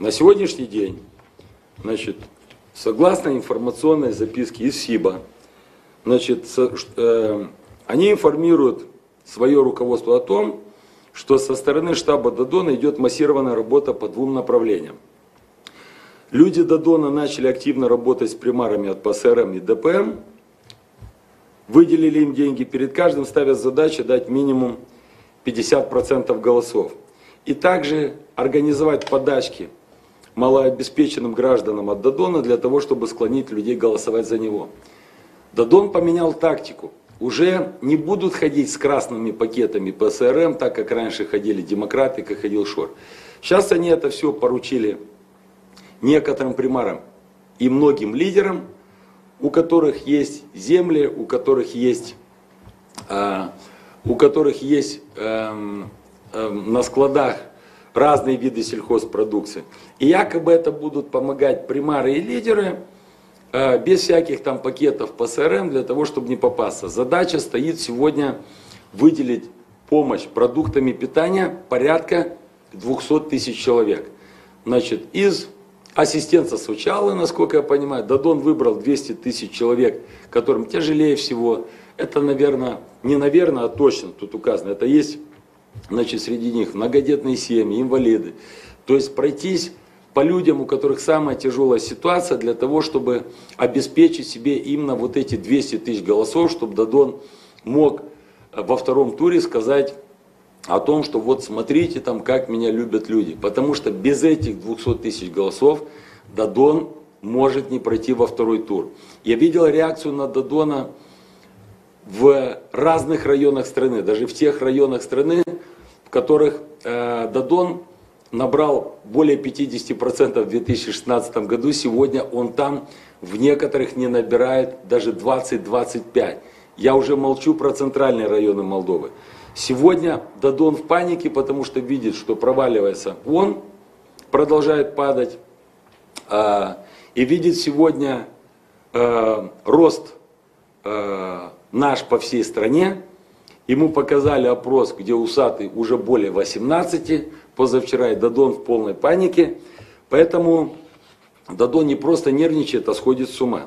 На сегодняшний день, значит, согласно информационной записке из СИБа, значит, со- э, они информируют свое руководство о том, что со стороны штаба Додона идет массированная работа по двум направлениям. Люди Додона начали активно работать с примарами от ПСРМ и ДПМ, выделили им деньги, перед каждым ставят задачу дать минимум 50% голосов. И также организовать подачки малообеспеченным гражданам от Додона для того, чтобы склонить людей голосовать за него. Додон поменял тактику. Уже не будут ходить с красными пакетами ПСРМ, так как раньше ходили демократы, как ходил Шор. Сейчас они это все поручили некоторым примарам и многим лидерам, у которых есть земли, у которых есть, а, у которых есть эм, эм, на складах разные виды сельхозпродукции. И якобы это будут помогать примары и лидеры, э, без всяких там пакетов по СРМ для того, чтобы не попасться. Задача стоит сегодня выделить помощь продуктами питания порядка 200 тысяч человек. Значит, из ассистента Сучалы, насколько я понимаю, Дадон выбрал 200 тысяч человек, которым тяжелее всего. Это, наверное, не наверное, а точно тут указано. Это есть, значит, среди них многодетные семьи, инвалиды. То есть пройтись по людям, у которых самая тяжелая ситуация, для того, чтобы обеспечить себе именно вот эти 200 тысяч голосов, чтобы Дадон мог э, во втором туре сказать о том, что вот смотрите там, как меня любят люди. Потому что без этих 200 тысяч голосов Дадон может не пройти во второй тур. Я видел реакцию на Дадона в разных районах страны, даже в тех районах страны, в которых э, Дадон набрал более 50% в 2016 году, сегодня он там в некоторых не набирает даже 20-25. Я уже молчу про центральные районы Молдовы. Сегодня Дадон в панике, потому что видит, что проваливается он, продолжает падать, а, и видит сегодня э, рост э, наш по всей стране. Ему показали опрос, где усатый уже более 18, позавчера и Дадон в полной панике. Поэтому Дадон не просто нервничает, а сходит с ума.